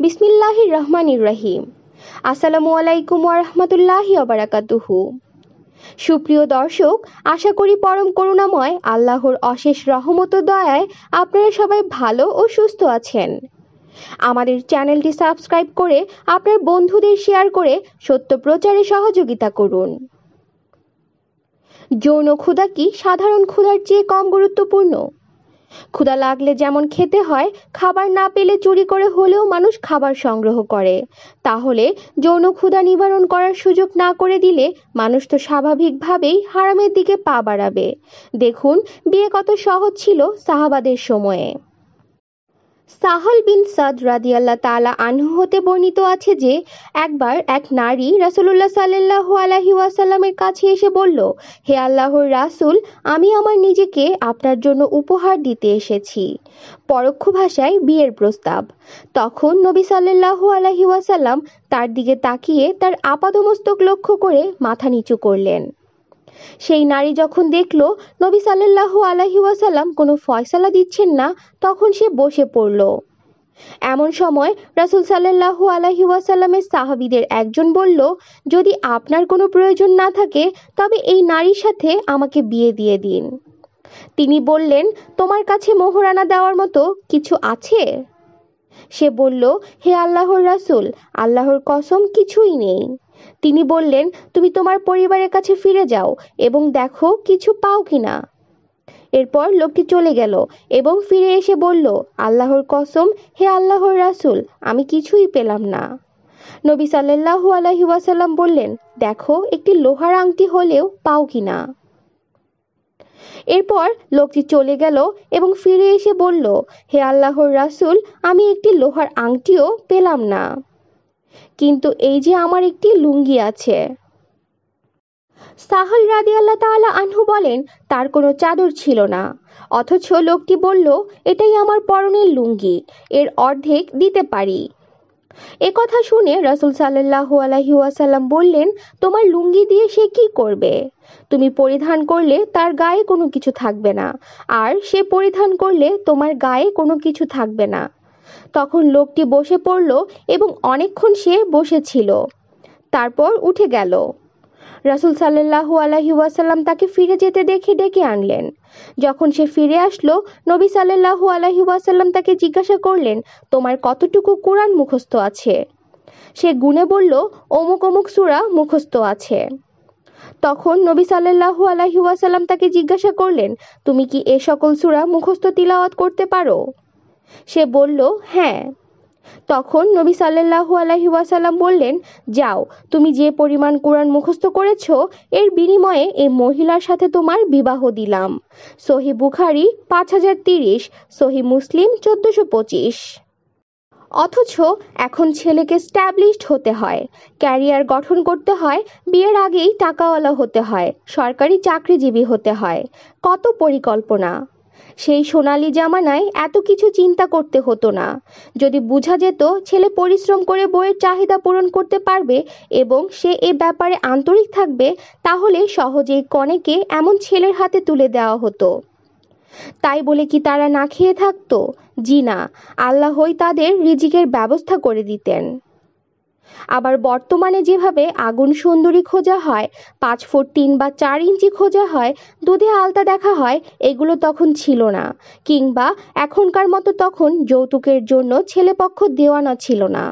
বিসমিল্লাহির রহমানির রহিম আসসালামু আলাইকুম ওরহমতুল্লাহি অবরাকাতুহু সুপ্রিয় দর্শক, আশা করি পরম করুণাময়, আল্লাহর অশেষ রহমত দয়ায় আপনারা সবাই ভালো ও সুস্থ আছেন। আমাদের চ্যানেলটি সাবস্ক্রাইব করে আপনার বন্ধুদের শেয়ার করে সত্য প্রচারে সহযোগিতা করুন। যৌন ক্ষুধা কি সাধারণ ক্ষুধার চেয়ে কম গুরুত্বপূর্ণ? ক্ষুধা লাগলে যেমন খেতে হয়, খাবার না পেলে চুরি করে হলেও মানুষ খাবার সংগ্রহ করে। তাহলে যৌন ক্ষুধা নিবারণ করার সুযোগ না করে দিলে মানুষ তো স্বাভাবিকভাবেই হারামের দিকে পা বাড়াবে। দেখুন, বিয়ে কত সহজ ছিল সাহাবাদের সময়ে। সাহল বিন সাদ রাদিয়াল্লাহ তালা আনহু হতে বর্ণিত আছে যে, একবার এক নারী রাসুলুল্লাহ সাল্লাহ আলহি ওয়াসাল্লামের কাছে এসে বলল, হে আল্লাহর রাসুল, আমি আমার নিজেকে আপনার জন্য উপহার দিতে এসেছি। পরোক্ষ ভাষায় বিয়ের প্রস্তাব। তখন নবী সাল্লাহ আলহি ওয়াসাল্লাম তার দিকে তাকিয়ে তার আপাদমস্তক লক্ষ্য করে মাথা নিচু করলেন। সেই নারী যখন দেখল নবী সাল্লাহু ওয়াসাল্লাম কোনো ফয়সালা দিচ্ছেন না, তখন সে বসে পড়ল। এমন সময় রাসুল সাল্লাহু আলহি ওয়াসাল্লামের সাহাবিদের একজন বলল, যদি আপনার কোনো প্রয়োজন না থাকে, তবে এই নারীর সাথে আমাকে বিয়ে দিয়ে দিন। তিনি বললেন, তোমার কাছে মোহরানা দেওয়ার মতো কিছু আছে? সে বলল, হে আল্লাহর রাসুল, আল্লাহর কসম কিছুই নেই। তিনি বললেন, তুমি তোমার পরিবারের কাছে ফিরে যাও এবং দেখো কিছু পাও কিনা। এরপর লোকটি চলে গেল এবং ফিরে এসে বলল, আল্লাহর কসম, হে আল্লাহর রাসুল, আমি কিছুই পেলাম না। নবী সাল্লাহু আলহি ওয়াসাল্লাম বললেন, দেখো, একটি লোহার আংটি হলেও পাও কিনা? এরপর লোকটি চলে গেল এবং ফিরে এসে বলল, হে আল্লাহর রাসুল, আমি একটি লোহার আংটিও পেলাম না। কিন্তু এই যে আমার একটি লুঙ্গি আছে। সাহল রাদি আল্লাহ তাআলা আনহু বলেন, তার কোনো চাদর ছিল না। অথচ লোকটি বলল, এটাই আমার পরনের লুঙ্গি, এর অর্ধেক দিতে পারি। এ কথা শুনে রসুল সাল্লাহ আলহি ওয়াসাল্লাম বললেন, তোমার লুঙ্গি দিয়ে সে কি করবে? তুমি পরিধান করলে তার গায়ে কোনো কিছু থাকবে না, আর সে পরিধান করলে তোমার গায়ে কোনো কিছু থাকবে না। তখন লোকটি বসে পড়ল এবং অনেকক্ষণ সে বসেছিল। তারপর উঠে গেল। রাসুল সাল্লাহু আলহি ওয়াসাল্লাম তাকে ফিরে যেতে দেখে ডেকে আনলেন। যখন সে ফিরে আসলো, নবী সাল্লাহু আলহি ওয়াসাল্লাম তাকে জিজ্ঞাসা করলেন, তোমার কতটুকু কোরআন মুখস্থ আছে? সে গুনে বলল, অমুক অমুক সুরা মুখস্থ আছে। তখন নবী সাল্লাহু আলহি ওয়াসাল্লাম তাকে জিজ্ঞাসা করলেন, তুমি কি এ সকল সুরা মুখস্থ তিলাওয়াত করতে পারো? সে বলল হ্যাঁ। তখন নবী সাল্লাহু আলহি ওয়াসাল্লাম বললেন, যাও, তুমি যে পরিমাণ কোরআন মুখস্থ করেছ, এর বিনিময়ে এই মহিলার সাথে তোমার বিবাহ দিলাম। সহি বুখারি পাঁচ হাজার তিরিশ, সহি মুসলিম চোদ্দশো পঁচিশ। অথচ এখন ছেলেকে স্ট্যাবলিশড হতে হয়, ক্যারিয়ার গঠন করতে হয়, বিয়ের আগেই টাকাওয়ালা হতে হয়, সরকারি চাকরিজীবী হতে হয়। কত পরিকল্পনা! সেই সোনালি জামানায় এত কিছু চিন্তা করতে হতো না। যদি বোঝা যেত, ছেলে পরিশ্রম করে বইয়ের চাহিদা পূরণ করতে পারবে এবং সে এ ব্যাপারে আন্তরিক থাকবে, তাহলে সহজেই কনেকে এমন ছেলের হাতে তুলে দেওয়া হতো। তাই বলে কি তারা না খেয়ে থাকতো? জি না, আল্লাহই তাদের রিজিকের ব্যবস্থা করে দিতেন। আবার বর্তমানে যেভাবে আগুন সুন্দরী খোঁজা হয়, পাঁচ ফুট তিন বা চার ইঞ্চি খোঁজা হয়, দুধে আলতা দেখা হয়, এগুলো তখন ছিল না। কিংবা এখনকার মতো তখন যৌতুকের জন্য ছেলেপক্ষ দেওয়ানো ছিল না।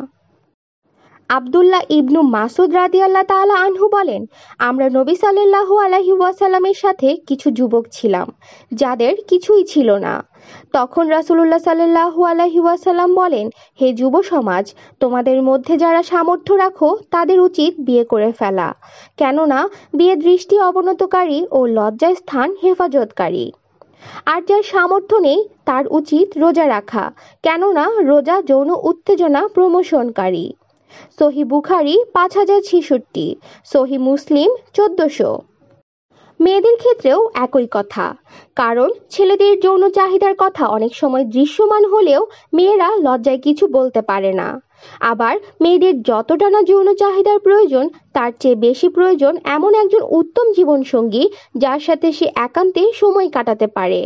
আবদুল্লাহ ইবনু মাসুদ রাদি আল্লাহ তালা আনহু বলেন, আমরা নবী সাল্লাহ আলহি ওয়াসাল্লামের সাথে কিছু যুবক ছিলাম, যাদের কিছুই ছিল না। তখন রাসুল্লাহ সাল্লাহু আলহি ওয়াসাল্লাম বলেন, হে যুব সমাজ, তোমাদের মধ্যে যারা সামর্থ্য রাখো, তাদের উচিত বিয়ে করে ফেলা। কেননা, বিয়ে দৃষ্টি অবনতকারী ও লজ্জায় স্থান হেফাজতকারী। আর যার সামর্থ্য নেই, তার উচিত রোজা রাখা। কেননা, রোজা যৌন উত্তেজনা প্রমোশনকারী। সহি বুখারি পাঁচ হাজার ছেষট্টি, সহি মুসলিম চোদ্দশো। মেয়েদের ক্ষেত্রেও একই কথা, কারণ ছেলেদের যৌন চাহিদার কথা অনেক সময় দৃশ্যমান হলেও মেয়েরা লজ্জায় কিছু বলতে পারে না। আবার মেয়েদের যতটা না যৌন চাহিদার প্রয়োজন, তার চেয়ে বেশি প্রয়োজন এমন একজন উত্তম জীবনসঙ্গী যার সাথে সে একান্তে সময় কাটাতে পারে।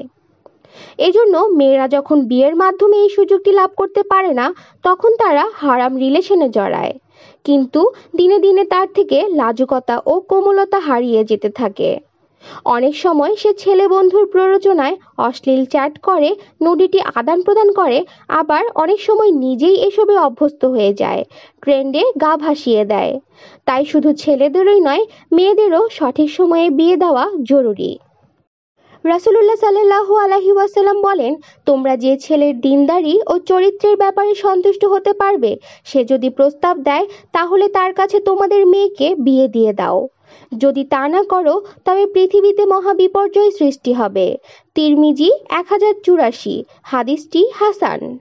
এজন্য মেয়েরা যখন বিয়ের মাধ্যমে এই সুযোগটি লাভ করতে পারে না, তখন তারা হারাম রিলেশনে জড়ায়। কিন্তু দিনে দিনে তার থেকে লাজুকতা ও কোমলতা হারিয়ে যেতে থাকে। অনেক সময় সে ছেলে বন্ধুর প্ররোচনায় অশ্লীল চ্যাট করে, নদীটি আদান প্রদান করে, আবার অনেক সময় নিজেই এসবে অভ্যস্ত হয়ে যায়, ট্রেন্ডে গা ভাসিয়ে দেয়। তাই শুধু ছেলেদেরই নয়, মেয়েদেরও সঠিক সময়ে বিয়ে দেওয়া জরুরি। রাসুলুল্লাহ সাল্লাহ আলহি ওয়াসাল্লাম বলেন, তোমরা যে ছেলের দিনদারি ও চরিত্রের ব্যাপারে সন্তুষ্ট হতে পারবে, সে যদি প্রস্তাব দেয়, তাহলে তার কাছে তোমাদের মেয়েকে বিয়ে দিয়ে দাও। যদি তা না করো, তবে পৃথিবীতে মহা বিপর্যয় সৃষ্টি হবে। তিরমিজি এক হাজার চুরাশি, হাদিসটি হাসান।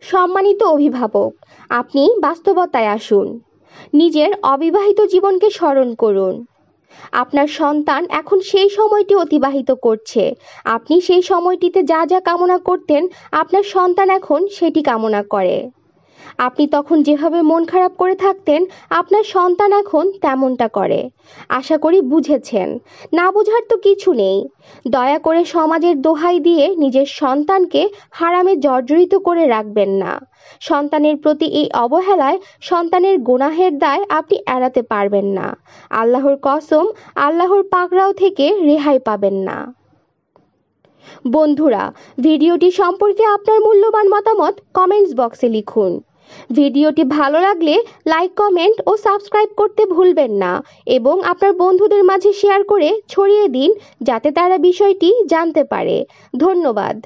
সম্মানিত অভিভাবক, আপনি বাস্তবতায় আসুন। নিজের অবিবাহিত জীবনকে স্মরণ করুন। আপনার সন্তান এখন সেই সময়টি অতিবাহিত করছে। আপনি সেই সময়টিতে যা যা কামনা করতেন, আপনার সন্তান এখন সেটি কামনা করে। আপনি তখন যেভাবে মন খারাপ করে থাকতেন, আপনার সন্তান এখন তেমনটা করে। আশা করি বুঝেছেন। না বোঝার তো কিছু নেই। দয়া করে সমাজের দোহাই দিয়ে নিজের সন্তানকে হারামে জর্জরিত করে রাখবেন না। সন্তানের প্রতি এই অবহেলায় সন্তানের গুনাহের দায় আপনি এড়াতে পারবেন না। আল্লাহর কসম, আল্লাহর পাকড়াও থেকে রেহাই পাবেন না। বন্ধুরা, ভিডিওটি সম্পর্কে আপনার মূল্যবান মতামত কমেন্টস বক্সে লিখুন। ভিডিওটি ভালো লাগলে লাইক, কমেন্ট ও সাবস্ক্রাইব করতে ভুলবেন না। এবং আপনার বন্ধুদের মাঝে শেয়ার করে ছড়িয়ে দিন, যাতে তারা বিষয়টি জানতে পারে। ধন্যবাদ।